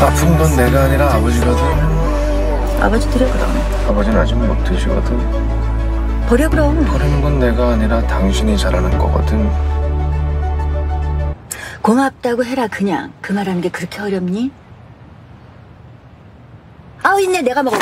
아픈 건 내가 아니라 아버지거든. 아버지 드려 그럼. 아버지는 아직 못 드시거든. 버려 그럼. 버리는 건 내가 아니라 당신이 잘하는 거거든. 고맙다고 해라 그냥. 그 말하는 게 그렇게 어렵니? 아우 있네 내가 먹어.